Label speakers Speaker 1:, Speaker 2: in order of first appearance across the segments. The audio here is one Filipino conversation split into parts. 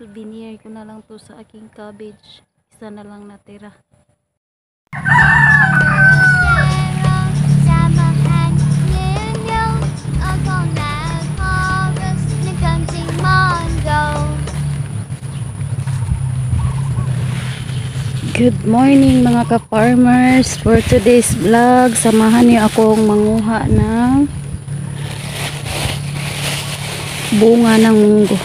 Speaker 1: Souvenir ko na lang to sa aking cabbage. Isa na lang natira. Good morning mga ka-farmers. For today's vlog, samahan niyo akong manguha ng bunga ng munggo.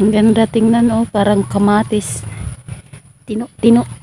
Speaker 1: Ang ganda tingnan oh, parang kamatis. Tino, tino.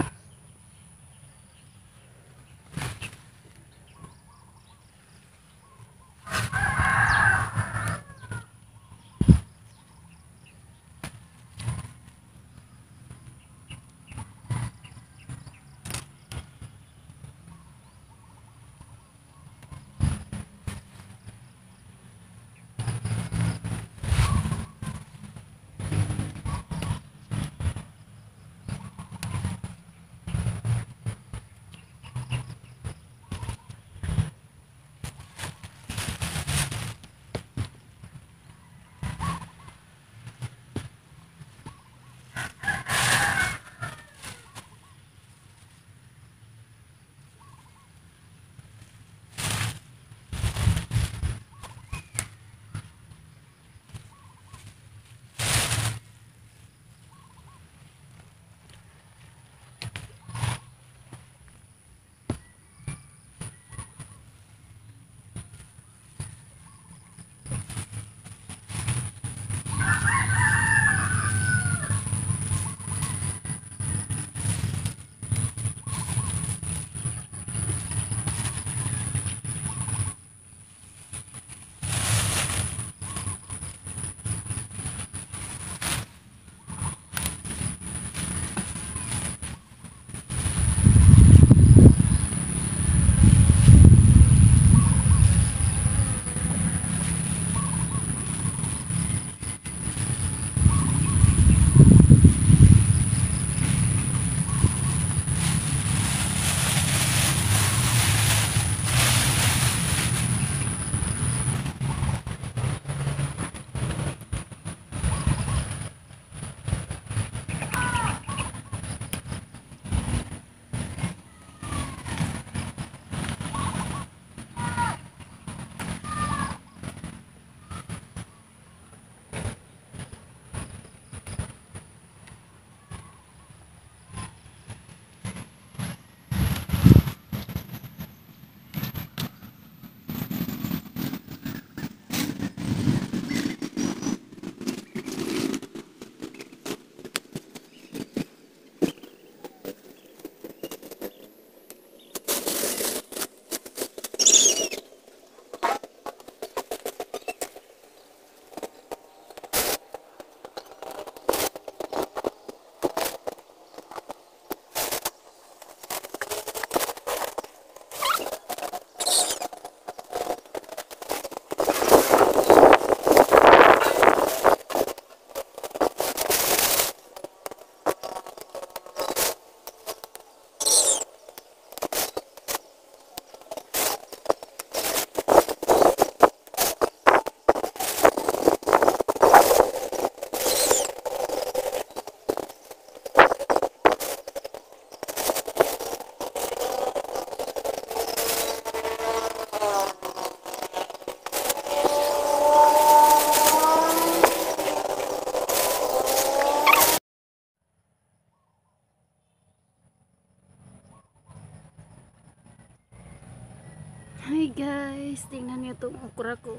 Speaker 1: Itong okra ko.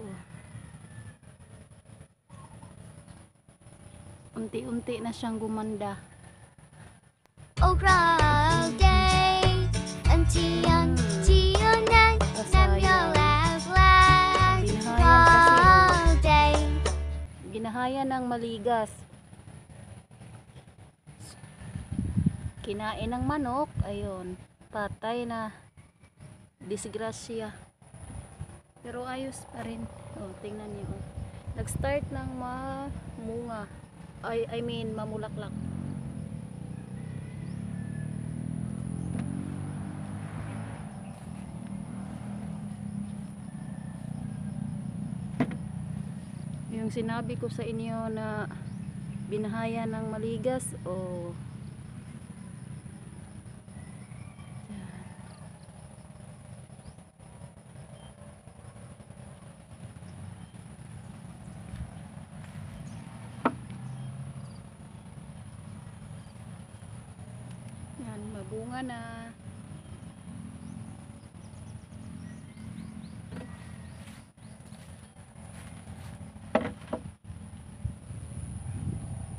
Speaker 1: Unti-unti na siyang gumanda.
Speaker 2: okra all day. Day.
Speaker 1: Ginahaya ng maligas. Kinain ng manok. Ayun. Patay na. Disgrasya. Pero ayos pa rin. Oh, tingnan niyo. oh. Nag-start ng mamunga. I, I mean, mamulaklak. Yung sinabi ko sa inyo na binahaya ng maligas o Yan, mabunga na.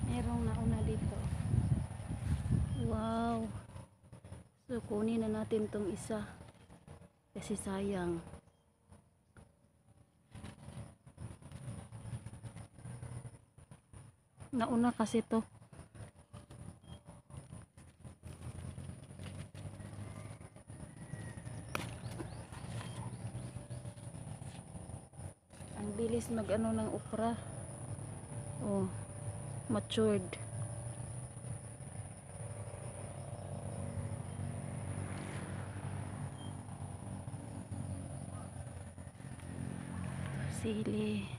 Speaker 1: Merong nauna dito. Wow. So, kunin na natin tong isa. Kasi sayang. Nauna kasi to. Bilis mag ano ng okra. Oh, matured. Sili.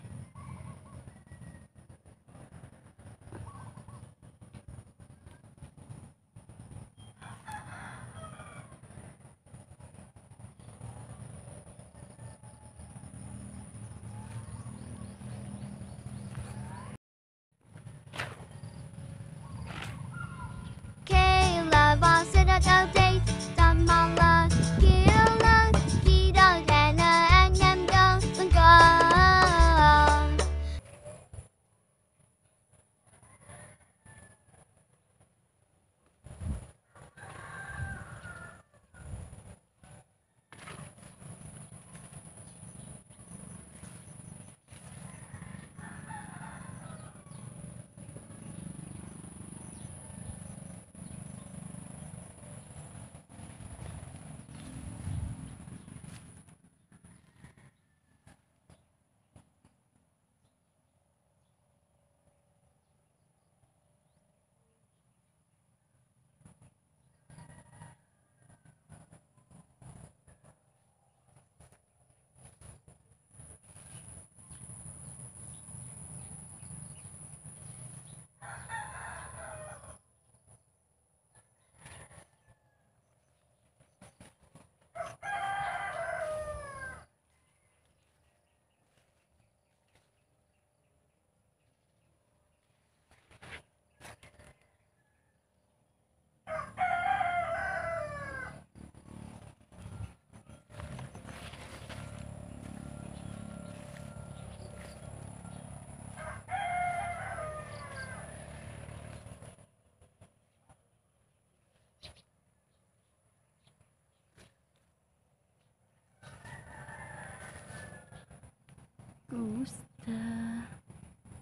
Speaker 1: Kumusta?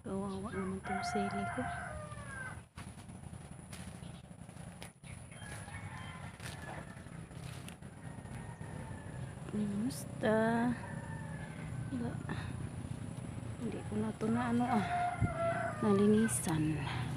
Speaker 1: Kawawa naman tong sili ko. Kumusta? Hindi ko na to na ano ah. Nalinisan. Oh,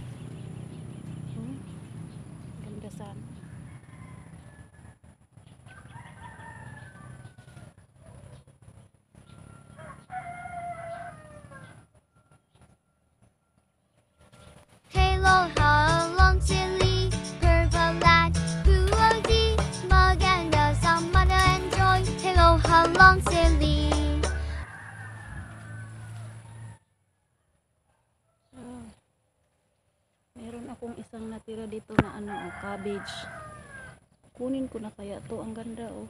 Speaker 1: isang natira dito na ano, oh, cabbage. Kunin ko na kaya to. Ang ganda oh.